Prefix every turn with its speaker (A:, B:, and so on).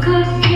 A: Focus.